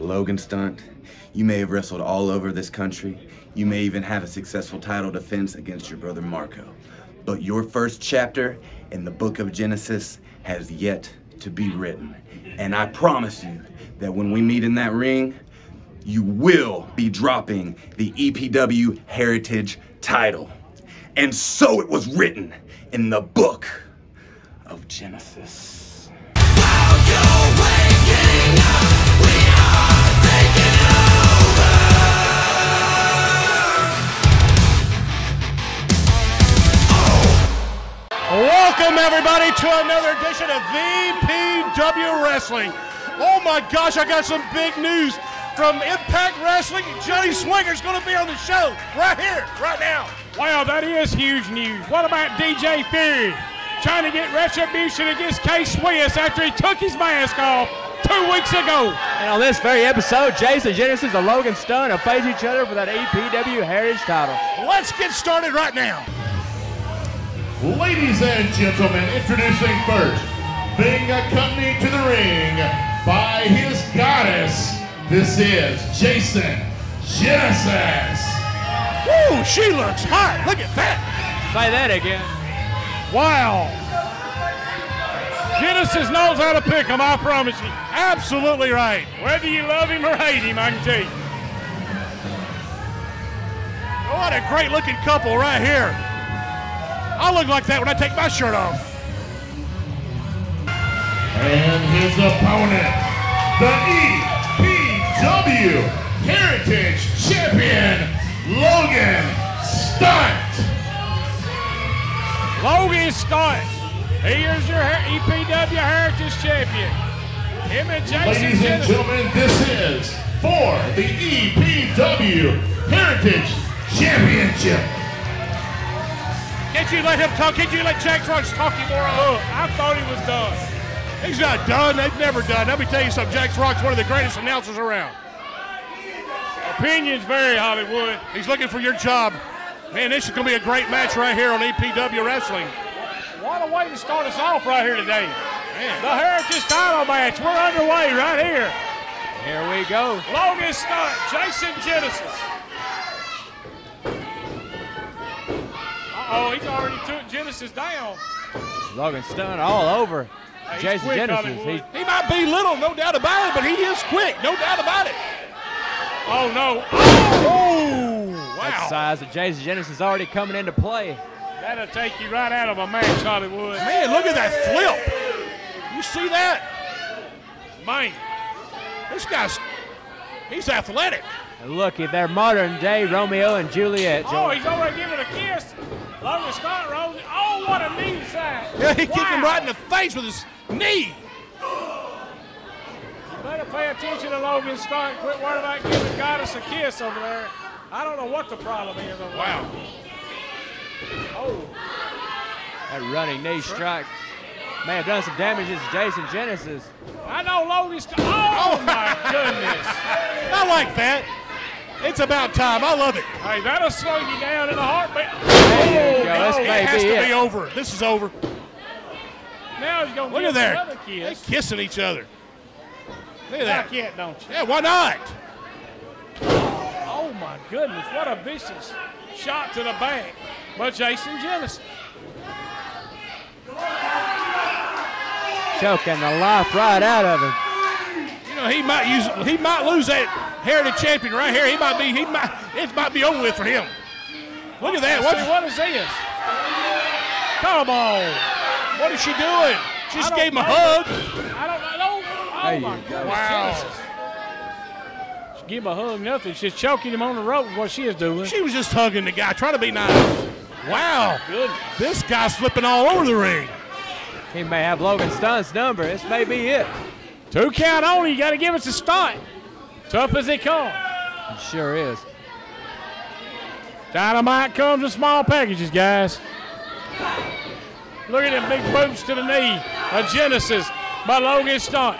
Logan Stunt, you may have wrestled all over this country. You may even have a successful title defense against your brother Marko. But your first chapter in the book of Genesis has yet to be written. And I promise you that when we meet in that ring, you will be dropping the EPW Heritage title. And so it was written in the book of Genesis. Welcome, everybody, to another edition of EPW Wrestling. Oh my gosh, I got some big news from Impact Wrestling. Johnny Swinger's going to be on the show right here, right now. Wow, that is huge news. What about DJ Fury trying to get retribution against K Swiss after he took his mask off two weeks ago? And on this very episode, Jason Genesis and Logan Stunt have faced each other for that EPW Heritage title. Let's get started right now. Ladies and gentlemen, introducing first, being accompanied to the ring by his goddess, this is Jason Genesis. Woo, she looks hot. Look at that. Say that again. Wow. Genesis knows how to pick him, I promise you. Absolutely right. Whether you love him or hate him, I can tell you. Oh, what a great looking couple right here. I look like that when I take my shirt off. And his opponent, the EPW Heritage Champion, Logan Stunt. Logan Scott. He is your EPW Heritage Champion. Him and Jason Ladies and gentlemen, this is for the EPW Heritage Championship. Can't you let him talk? Can't you let Jack Rogers talk you more? Look, I thought he was done. He's not done. They've never done. Let me tell you something. Jack Rock's one of the greatest announcers around. Opinions vary, Hollywood. He's looking for your job. Man, this is going to be a great match right here on EPW Wrestling. What a way to start us off right here today. Man. The Heritage title match. We're underway right here. Here we go. Logan Stunt, Jason Genesis. Uh-oh, he's already took Genesis down. Logan Stunt all over Hey, Jason quick, Genesis. He, He might be little, no doubt about it, but he is quick, no doubt about it. Oh, no. Oh, wow. that size of Jason Genesis is already coming into play. That'll take you right out of a match, Hollywood. Man, look at that flip. You see that? Man. This guy's, he's athletic. And look at their modern day Romeo and Juliet. Oh, he's already giving a kiss. Logan Stunt rolls it. Oh, what a knee side. Yeah, he kicked him right in the face with his knee. You Better pay attention to Logan Stunt. Quit worrying about giving Goddess a kiss over there. I don't know what the problem is over Wow. there. Oh, That running knee strike may have done some damage to Jason Genesis. I know Logan Stunt. Oh, oh, my goodness. I like that. It's about time. I love it. Hey, that'll slow you down in a heartbeat. There you go. This Oh, it may has be to it. be over. This is over. Now he's going to Look give at there. another They're kissing each other. Look at Why that. can't, don't you? Yeah, why not? Oh, my goodness. What a vicious shot to the back by Jason Genesis. Choking the life right out of him. You know, he might use he might lose that heritage champion right here. He might be he might it might be over with for him. Look at that. What, What, what is this? come on. What is she doing? She just gave him a know. hug. I don't know. Oh, There my you go. goodness. Wow. Genesis. She gave him a hug, nothing. She's choking him on the rope what she is doing. She was just hugging the guy, trying to be nice. Wow. Goodness. This guy's flipping all over the ring. He may have Logan Stunt's number. This may be it. Two count only. You got to give us a start. Tough as. It sure is. Dynamite comes in small packages, guys. Look at them big boots to the knee. A Genesis by Logan Stunt.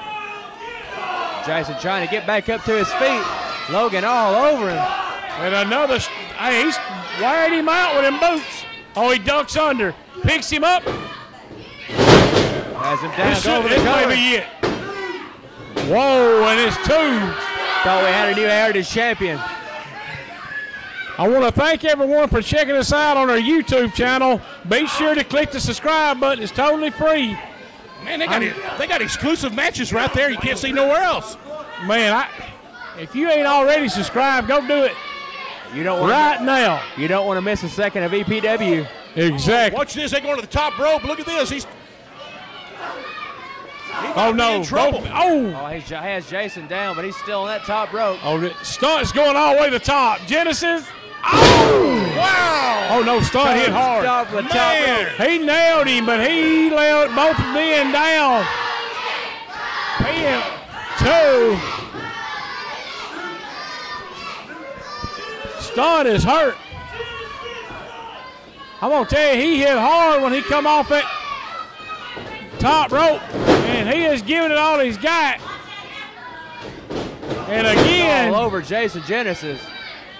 Jason trying to get back up to his feet. Logan all over him. And another, hey, he's wired him out with them boots. Oh, he ducks under, picks him up. Has him down This, over the this may be it. Whoa, and it's two. Thought we had a new Heritage champion. I want to thank everyone for checking us out on our YouTube channel. Be sure to click the subscribe button. It's totally free. Man, they got, they got exclusive matches right there you can't see nowhere else. Man, I, if you ain't already subscribed, go do it You don't want right now. You don't want to miss a second of E EPW. Exactly. Watch this. They're going to the top rope. Look at this. He's. Oh no! in trouble. Oh, Oh, he has Jason down, but he's still on that top rope. oh! the Stunt's going all the way to the top. Genesis. Oh! Wow. Oh no! Stunt hit hard. Stop the top rope. He nailed him, but he let both men down. Pin two. Stunt is hurt. I'm gonna tell you, he hit hard when he come off it top rope, and he is giving it all he's got. And again, All over Jason Genesis.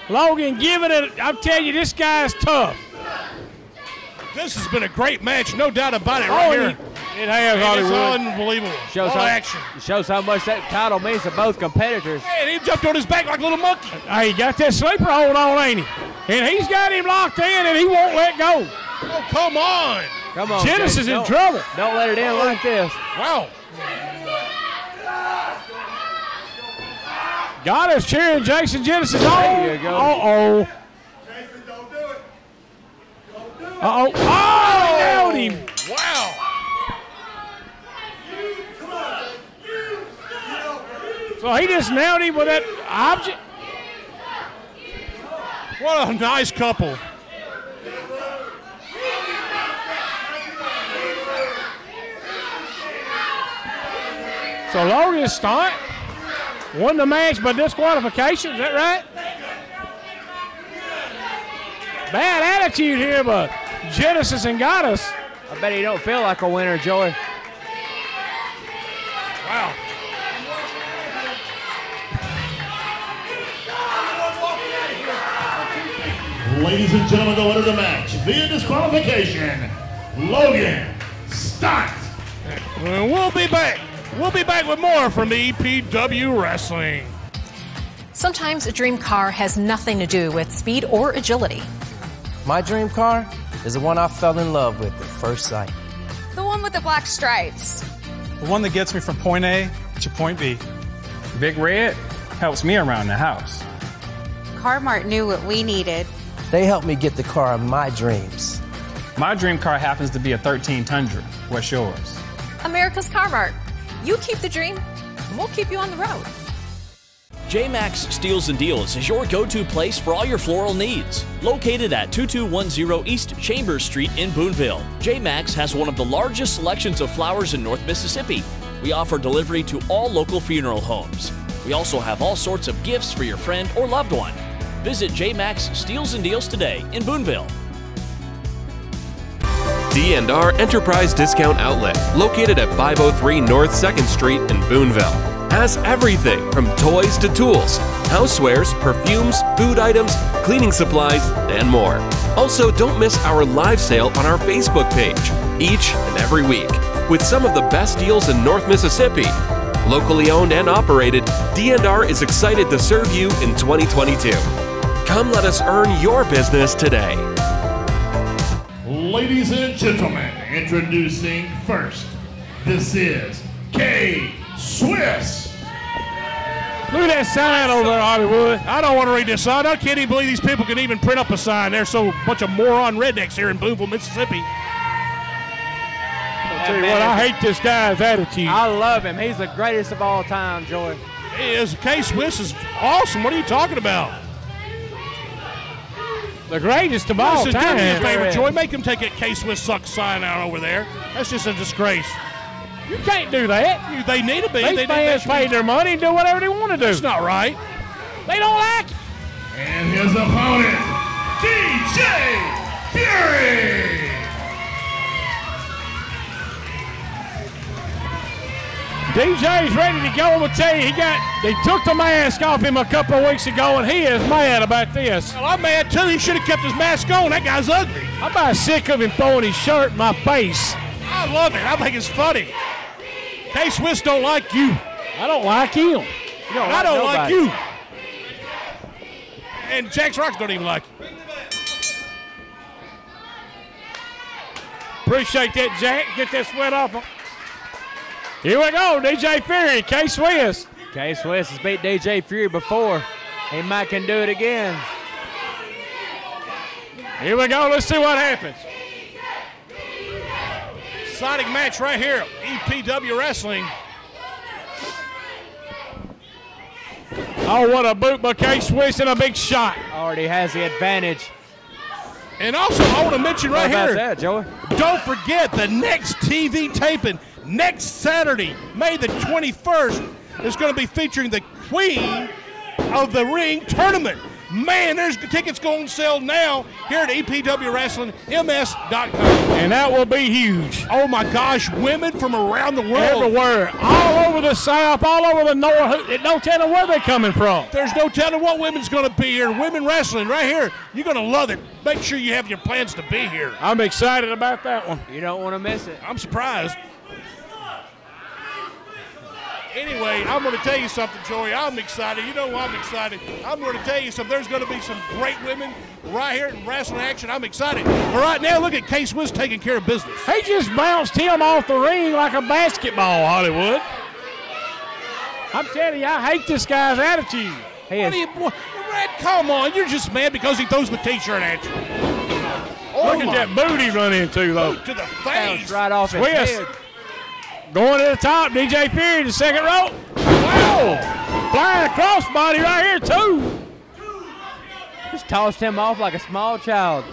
Logan giving it. I'm telling you, this guy's tough. This has been a great match, no doubt about it. Oh, Right and here. he- it has And it's unbelievable. Shows All how, action. shows how much that title means to both competitors. And he jumped on his back like a little monkey. Hey, he got that sleeper hold on, ain't he? And he's got him locked in, and he won't let go. Oh, come on. Come on, Genesis Jason, in don't- trouble. Don't let it in like this. Wow. Goddess cheering Jason Genesis. There you go. Uh-oh. Uh-oh. Oh, he nailed him. Wow. So he just nailed him with that object. What a nice couple. So Logan Stunt won the match by disqualification. Is that right? Bad attitude here, but Genesis and Goddess. I bet he don't feel like a winner, Joey. Wow. Ladies and gentlemen, the winner of the match via disqualification, Logan Stunt. And we'll be back. We'll be back with more from EPW Wrestling. Sometimes a dream car has nothing to do with speed or agility. My dream car is the one I fell in love with at first sight. The one with the black stripes. The one that gets me from point A to point B. Big Red helps me around the house. Carmart knew what we needed. They helped me get the car of my dreams. My dream car happens to be a 13 Tundra. What's yours? America's Carmart. You keep the dream, and we'll keep you on the road. JMax Steals and Deals is your go to place for all your floral needs. Located at 2210 East Chambers Street in Booneville, JMax has one of the largest selections of flowers in North Mississippi. We offer delivery to all local funeral homes. We also have all sorts of gifts for your friend or loved one. Visit JMax Steals and Deals today in Booneville. D&R Enterprise Discount Outlet, located at 503 North 2nd Street in Booneville. Has everything from toys to tools, housewares, perfumes, food items, cleaning supplies, and more. Also, don't miss our live sale on our Facebook page each and every week with some of the best deals in North Mississippi. Locally owned and operated, D&R is excited to serve you in 2022. Come let us earn your business today. Ladies and gentlemen, introducing first, this is K Swiss. Look at that sign over there, Hollywood. I don't want to read this sign. I can't even believe these people can even print up a sign. They're so bunch of moron rednecks here in Booneville, Mississippi. I'll tell you what, I hate this guy's attitude. I love him. He's the greatest of all time, Joy. He is K Swiss is awesome. What are you talking about? The greatest of all Listen, do me a time. favor, is. Joy. Make him take that K Swiss sucks sign out over there. That's just a disgrace. You can't do that. You- They need to be. These They, they, fans should pay their money and do whatever they want to do. That's not right. They don't like it. And his opponent, DJ Fury. DJ's ready to go. I'm gonna tell you, he got they took the mask off him a couple of weeks ago, and he is mad about this. Well, I'm mad too. He should have kept his mask on. That guy's ugly. I'm about sick of him throwing his shirt in my face. I love it. I think it's funny. K Swiss don't like you. I don't like him. and I don't like you. And Jax Rocks don't even like you. Appreciate that, Jack. Get that sweat off him. Here we go, DJ Fury, K Swiss. K Swiss has beat DJ Fury before. He might can do it again. Here we go. Let's see what happens. Exciting match right here. EPW Wrestling. Oh, what a boot by K Swiss and a big shot. Already has the advantage. And also, I want to mention right How about here. that, Joey? Don't forget the next TV taping next Saturday, May the 21st, is going to be featuring the Queen of the Ring tournament. Man, there's tickets going on sale now here at E EPW Wrestling, And that will be huge. Oh my gosh, women from around the world. Everywhere. All over the South, all over the North. No telling where they're coming from. There's no telling what women's going to be here. Women wrestling right here. You're going to love it. Make sure you have your plans to be here. I'm excited about that one. You don't want to miss it. I'm surprised. Anyway, I'm going to tell you something, Joey. I'm excited. You know I'm excited. I'm going to tell you something. There's going to be some great women right here in wrestling action. I'm excited. But right now, look at K Swiss taking care of business. He just bounced him off the ring like a basketball, Hollywood. I'm telling you, I hate this guy's attitude. He What is, are you, boy, Red, come on. You're just mad because he throws the T-shirt at you. Oh Look at oh, that boot he run into, though. boot to the bounced face. right off his Swiss. head. Going to the top, DJ Fury, the second row. Wow! Flying across body right here, too. Just tossed him off like a small child.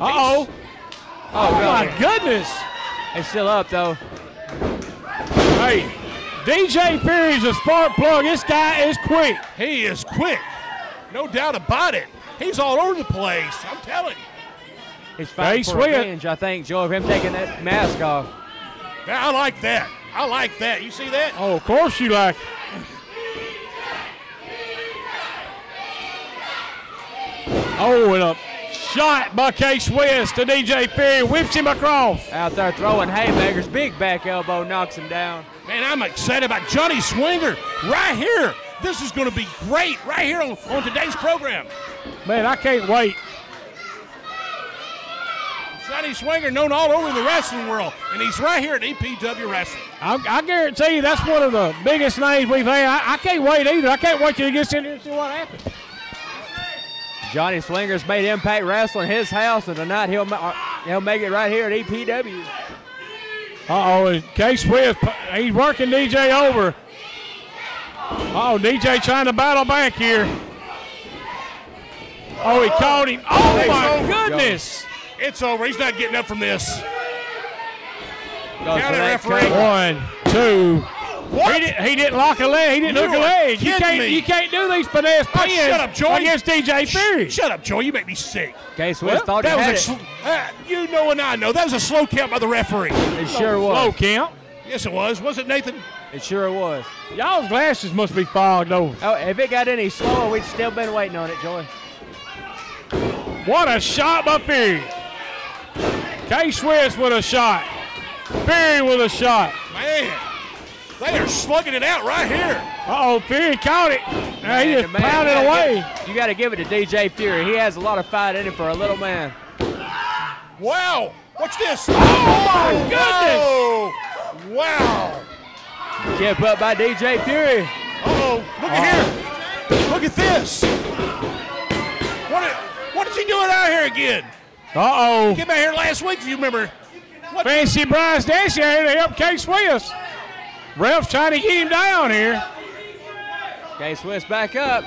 Uh-oh. Oh, oh my goodness. He's still up, though. Hey, DJ Fury's a spark plug. This guy is quick. He is quick. No doubt about it. He's all over the place. I'm telling you. He's fighting Hey, for Swiss. revenge, I think, Joe, of him taking that mask off. Yeah, I like that. I like that. You see that? Oh, of course you like it. Oh, and a shot by K Swiss to DJ Fury. Whips him across. Out there throwing haymakers. Big back elbow knocks him down. Man, I'm excited about Johnny Swinger right here. This is going to be great right here on, on today's program. Man, I can't wait. Johnny Swinger, known all over the wrestling world, and he's right here at EPW Wrestling. I, I guarantee you that's one of the biggest names we've had. I, I can't wait either. I can't wait till he gets in here and see what happens. Johnny Swingers made Impact Wrestling his house, and tonight he'll uh, he'll make it right here at EPW. Uh-oh, and K Swiss, he's working DJ over. Oh, DJ trying to battle back here. Oh, he caught him. Oh, my over. goodness. It's over. He's not getting up from this. Goes Count it, referee. One, two. What? He, did, he didn't lock a leg. He didn't You hook a leg. You can't, me. you can't do these finesse Oh, pins shut up, Joey. against DJ Fury. Shut up, Joey. You make me sick. K Swiss thought he That had was a it. sl- uh, you know and I know that was a slow count by the referee. It sure was. Slow count. Yes, it was. Was it Nathan? It sure was. Y'all's glasses must be fogged over. Oh, if it got any slower, we'd still been waiting on it, Joey. What a shot by Fury. K Swiss with a shot. Fury with a shot. Man, they are slugging it out right here. Uh-oh, Fury caught it. Now he Man, just man pounded gotta away. give- you got to give it to DJ Fury. He has a lot of fight in him for a little man. Wow. Watch this. Oh, my goodness. Whoa. Wow. Kept up by DJ Fury. Uh-oh. Look at here. Look at this. What, i- what is he doing out here again? Uh-oh. Came out here last week, if you remember. What? Fancy Bryce dancing here to help K Swiss. Ref's trying to get him down here. K Swiss back up.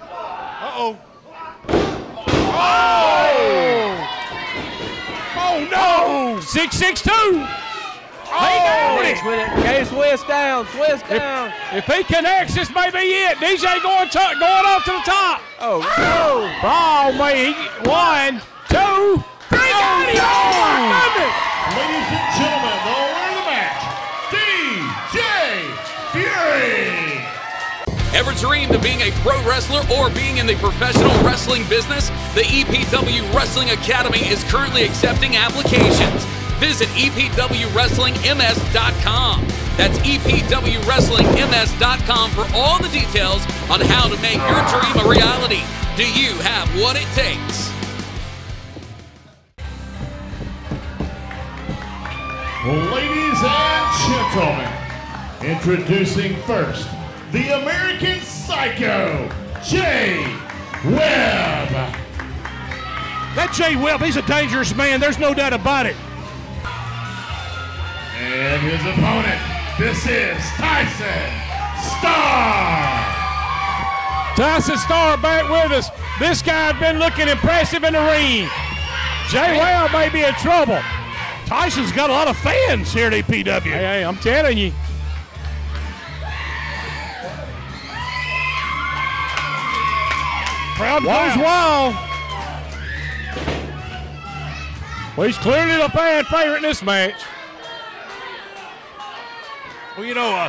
Uh-oh. Oh! Oh, oh no! 662. Oh! Next with it. K Swiss down. Swiss down. If he connects, this may be it. DJ going to, going up to the top. Oh, no. Oh, man. he- One, two, three. Oh, got him. Oh, my goodness. Ladies and gentlemen, the winner of the match, DJ Fury. Ever dreamed of being a pro wrestler or being in the professional wrestling business? The EPW Wrestling Academy is currently accepting applications. Visit EPWWrestlingMS.com. That's EPWWrestlingMS.com for all the details on how to make your dream a reality. Do you have what it takes? Ladies and gentlemen, introducing first the American Psycho, Jai Webb. That Jai Webb, he's a dangerous man. There's no doubt about it. And his opponent, this is Tysin Star. Tysin Star back with us. This guy's been looking impressive in the ring. Jai Webb may be in trouble. Tysin's got a lot of fans here at EPW. Hey, hey, I'm telling you. Crowd Wow. goes wild. Well, he's clearly the fan favorite in this match. Well, you know, uh,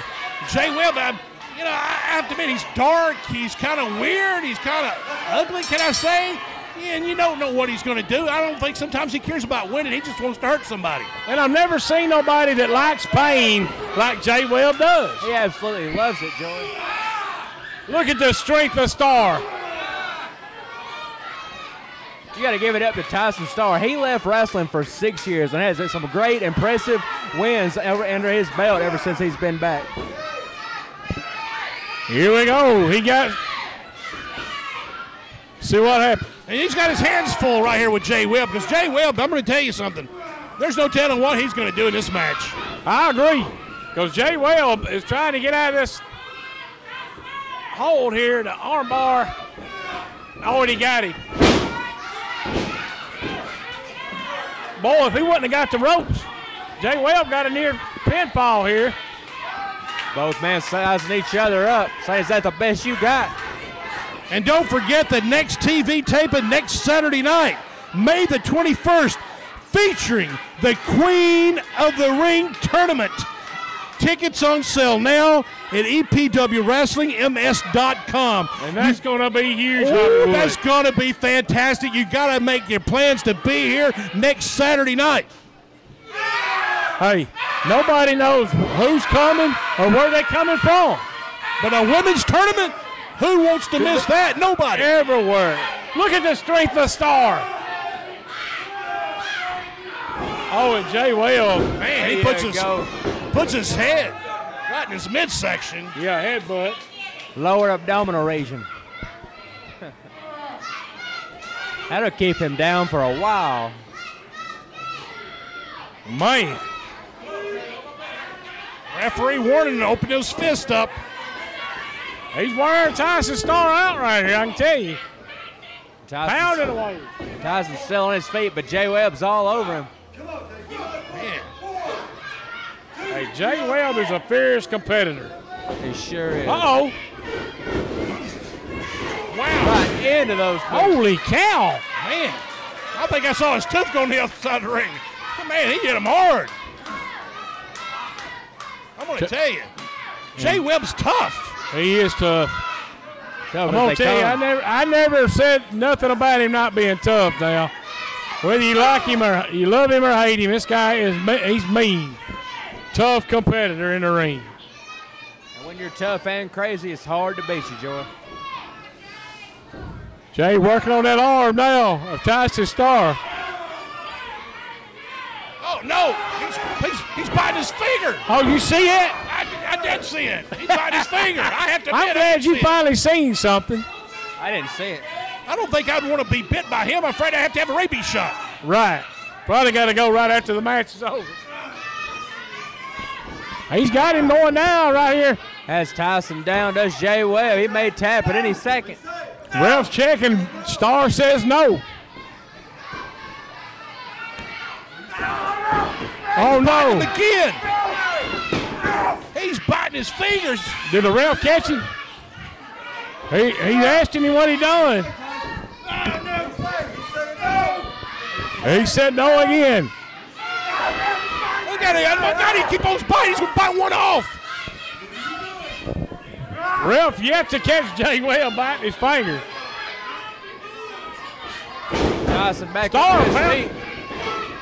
Jai Webb, I, you know, I have to admit, he's dark. He's kind of weird. He's kind of ugly, can I say? And you don't know what he's going to do. I don't think sometimes he cares about winning. He just wants to hurt somebody. And I've never seen nobody that likes pain like Jai Webb does. He absolutely loves it, Joey. Look at the strength of Star. You got to give it up to Tysin Star. He left wrestling for six years and has some great, impressive wins ever, under his belt ever since he's been back. Here we go. He got. See what happened. And he's got his hands full right here with Jai Webb because Jai Webb, I'm going to tell you something. There's no telling what he's going to do in this match. I agree. Because Jai Webb is trying to get out of this hold here, the armbar. Already got him. Boy, if he wouldn't have got the ropes, Jai Webb got a near pinfall here. Both men sizing each other up. Say, is that the best you got? And don't forget the next TV taping next Saturday night, May the 21st, featuring the Queen of the Ring tournament. Tickets on sale now at E EPWWrestlingMS.com. And that's going to be huge. Ooh, that's going to be fantastic. You got to make your plans to be here next Saturday night. Hey, nobody knows who's coming or where they're coming from. But a women's tournament, who wants to miss that? Nobody. Everywhere. Look at the strength of Star. Oh, and Jai Webb. Man, he There puts you his, go. Puts his head right in his midsection. Yeah, headbutt. Lower abdominal region. That'll keep him down for a while. Man. Referee warning to open his fist up. He's wearing Tysin Star out right here, I can tell you. Tysin's, Pounding away. Tysin's still on his feet, but Jai Webb's all over him. Man. Hey, Jai Webb is a fierce competitor. He sure is. Uh-oh. Wow. Right into those. boots. Holy cow. Man. I think I saw his tooth go on the other side of the ring. Oh, man, he hit him hard. I'm going to tell you, Jai Webb's tough. He is tough. Tough I'm gonna they tell you, I never, I never said nothing about him not being tough. Now, whether you like him or you love him or hate him, this guy is he's mean, tough competitor in the ring. And when you're tough and crazy, it's hard to beat you, Joy. Jai working on that arm now of Tysin Star. Oh, no. He's, he's, he's biting his finger. Oh, you see it? I, I did see it. He's biting his finger. I have to admit, I'm glad you see it. finally seen something. I didn't see it. I don't think I'd want to be bit by him. I'm afraid I have to have a rabies shot. Right. Probably got to go right after the match is over. He's got him going now right here. Has Tysin down, does Jai Webb. He may tap at any second. Ralph's checking. Star says no. Oh no! Again. He's biting his fingers. Did the ref catch him? He he's asking him what he done. He said no again. Look at him. My God, he keep on biting. He's going to bite one off. Ref yet to catch Jai Webb biting his finger. Tysin back Star up his feet.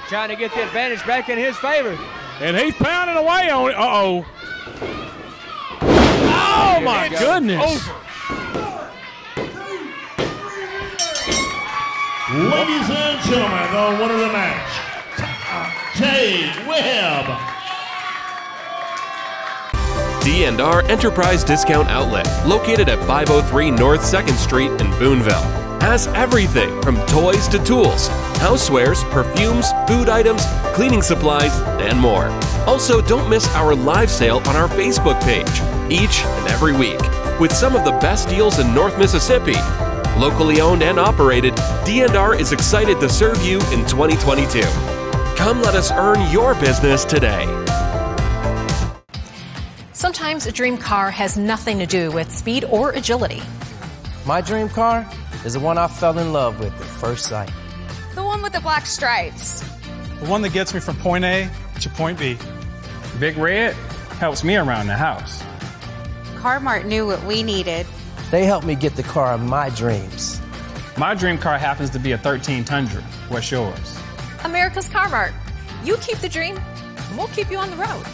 trying to get the advantage back in his favor. And he's pounding away on it. Uh oh. Oh my It's goodness. Over. Ladies and gentlemen, the winner of the match, Jai Webb. D&R Enterprise Discount Outlet, located at 503 North 2nd Street in Booneville, has everything from toys to tools, housewares, perfumes, food items, cleaning supplies, and more. Also, don't miss our live sale on our Facebook page each and every week with some of the best deals in North Mississippi. Locally owned and operated, D&R is excited to serve you in 2022. Come let us earn your business today. Sometimes a dream car has nothing to do with speed or agility. My dream car is the one I fell in love with at first sight. The one with the black stripes. The one that gets me from point A to point B. Big Red helps me around the house. Carmart knew what we needed. They helped me get the car of my dreams. My dream car happens to be a 13 Tundra. What's yours? America's Car Mart. You keep the dream, and we'll keep you on the road.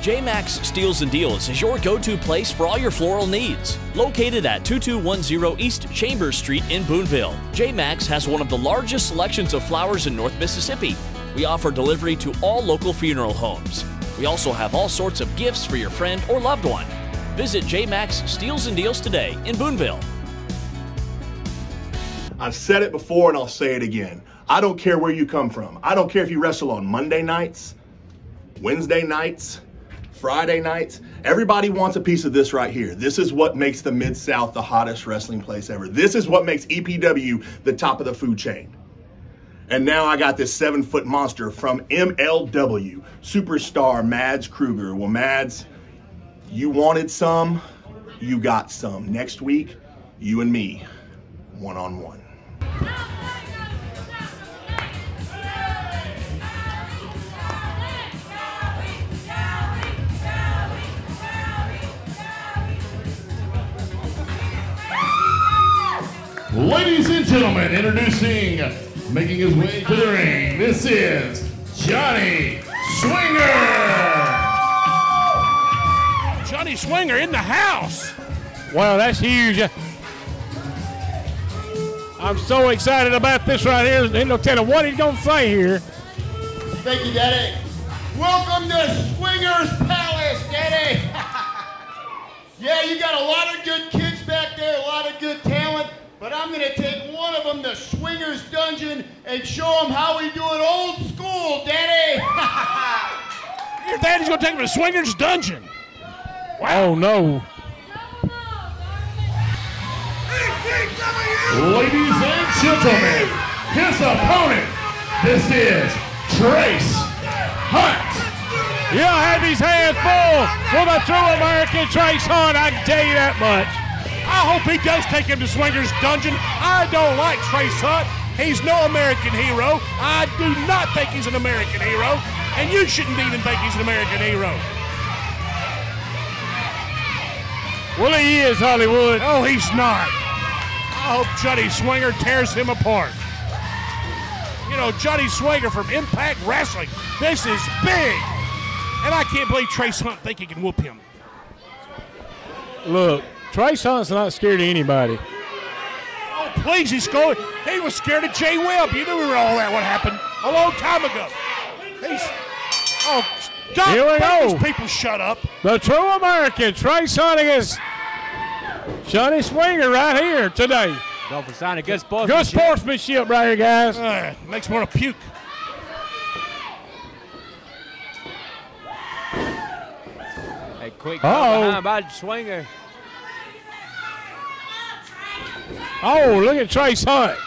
JMax Steals and Deals is your go-to place for all your floral needs. Located at 2210 East Chambers Street in Booneville, JMax has one of the largest selections of flowers in North Mississippi. We offer delivery to all local funeral homes. We also have all sorts of gifts for your friend or loved one. Visit JMax Steals and Deals today in Booneville. I've said it before and I'll say it again. I don't care where you come from. I don't care if you wrestle on Monday nights, Wednesday nights, Friday nights. Everybody wants a piece of this right here. This is what makes the Mid South the hottest wrestling place ever. This is what makes EPW the top of the food chain. And now I got this seven foot monster from MLW, superstar Mads Krügger. Well, Mads, you wanted some, you got some. Next week, you and me, one on one. Ladies and gentlemen, introducing, making his way to the ring, this is Johnny Swinger. Johnny Swinger in the house. Wow, that's huge. I'm so excited about this right here. Ain't no telling what he's gonna say here. Thank you, Daddy. Welcome to Swingers Palace, Daddy. yeah, you got a lot of good kids back there, a lot of good talent, but I'm going to take one of them to Swingers Dungeon and show them how we do it old school, Daddy. Your daddy's gonna take him to Swinger's Dungeon. Oh no. Ladies and gentlemen, his opponent, this is Trace Hunt. He'll have his hands full with a true American Trace Hunt. I can tell you that much. I hope he does take him to Swinger's Dungeon. I don't like Trace Hunt. He's no American hero. I do not think he's an American hero. And you shouldn't even think he's an American hero. Well, he is Hollywood. Oh, he's not. I hope Johnny Swinger tears him apart. You know, Johnny Swinger from Impact Wrestling. This is big. And I can't believe Trace Hunt think he can whoop him. Look, Trace Hunt's not scared of anybody. Oh, please, he's going. He was scared of Jai Webb. You knew we were all that would happen a long time ago. He's. Oh, stop. Here we go. These people shut up. The true American Trace Hunt against Johnny Swinger right here today. Go for signing good Good sportsmanship. sportsmanship right here, guys. Uh, makes me want to puke. A quick go Uh-oh. behind by Swinger. Oh, look at Trace Hunt.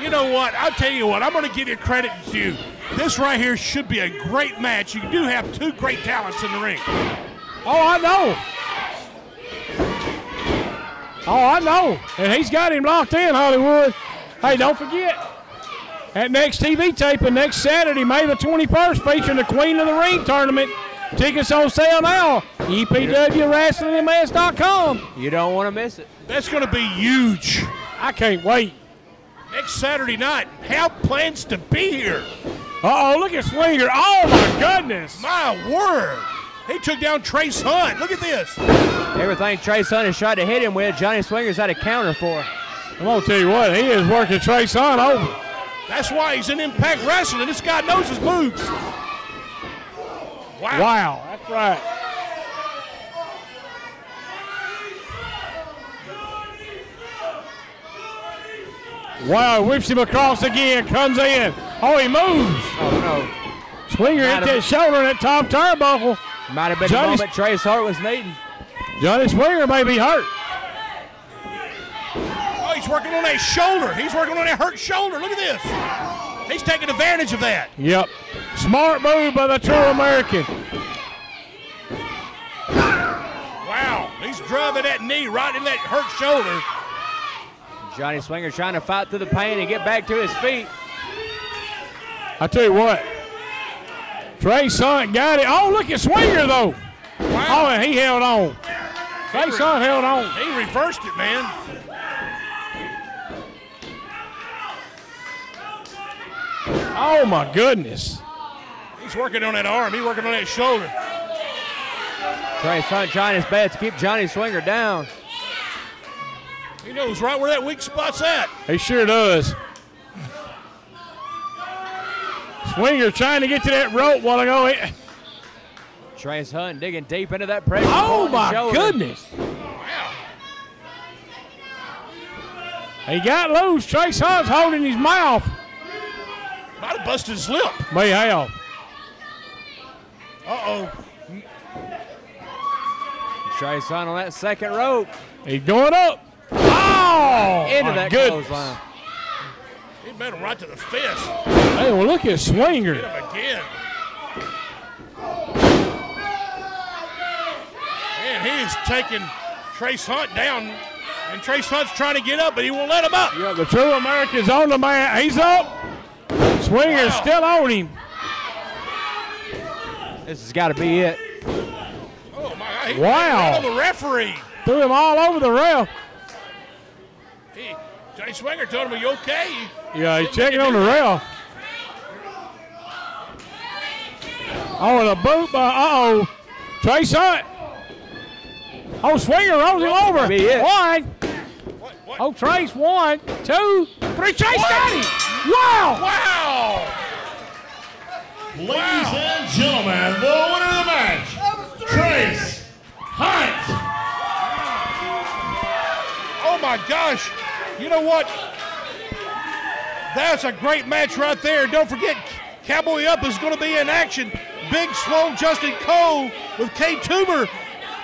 You know what? I'll tell you what. I'm going to give you credit to you. this right here. Should be a great match. You do have two great talents in the ring. Oh, I know. Oh, I know. And he's got him locked in, Hollywood. Hey, don't forget. At next TV taping next Saturday, May the 21st, featuring the Queen of the Ring tournament. Tickets on sale now. EPWWrestlingMS.com. You don't want to miss it. That's going to be huge. I can't wait. Next Saturday night, have plans to be here. Uh oh, look at Swinger. Oh my goodness. My word. He took down Trace Hunt. Look at this. Everything Trace Hunt has tried to hit him with, Johnny Swinger's had a counter for. I'm gonna tell you what, he is working Trace Hunt over. That's why he's in Impact Wrestling. This guy knows his moves. Wow. Wow, that's right. Wow, whips him across again, comes in. Oh, he moves. Oh, no. Swinger hit Might have that shoulder in that top turnbuckle. Might have been Johnny- the moment Trace Hunt was needing. Johnny Swinger may be hurt. Oh, he's working on that shoulder. He's working on that hurt shoulder. Look at this. He's taking advantage of that. Yep. Smart move by the true American. Wow. He's driving that knee right in that hurt shoulder. Johnny Swinger trying to fight through the pain and get back to his feet. I tell you what, Trace Hunt got it. Oh, look at Swinger though. Oh, and he held on. Trace Hunt held on. He reversed it, man. Oh my goodness. He's working on that arm. He's working on that shoulder. Trace Hunt trying his best to keep Johnny Swinger down. He knows right where that weak spot's at. He sure does. Swinger trying to get to that rope while ago. He- Trace Hunt digging deep into that pressure. Oh point in the my shoulder. goodness. He got loose. Trace Hunt's holding his mouth. Might have busted his lip. May have. Uh-oh. Trace Hunt on that second rope. He's going up. Oh! into that goodness. clothesline. He met him right to the fist. Hey, well, look at Swinger. Hit him again. Man, he is taking Trace Hunt down, and Trace Hunt's trying to get up, but he won't let him up. Yeah, the true American's on the man. He's up. Swinger's Wow. still on him. This has got to be it. Oh, my God. Wow. right the referee. Threw him all over the rail. He, Johnny Swinger told him, are you okay? Yeah, he's checking on the rail. Oh, and a boot by, uh-oh. Trace Hunt. Oh, Swinger rolls him over. Be Oh, Trace, one, two, three. Trace got him. Wow. Wow. Ladies and gentlemen, the winner of the match, Trace Hunt. Oh my gosh. You know what? That's a great match right there. Don't forget, Cowboy Up is going to be in action. Big Swole Justin Cole with K Tuber.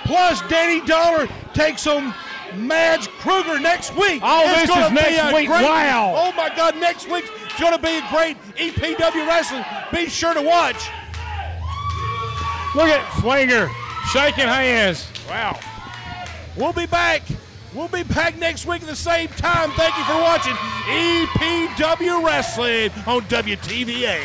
Plus, Danny Dollar takes on Mads Krügger next week. Oh, It's this is next week. great- Wow. Oh my God, next week it's going to be a great EPW wrestling. Be sure to watch. Look at Swinger shaking hands. Wow. We'll be back. We'll be back next week at the same time. Thank you for watching EPW Wrestling on WTVA.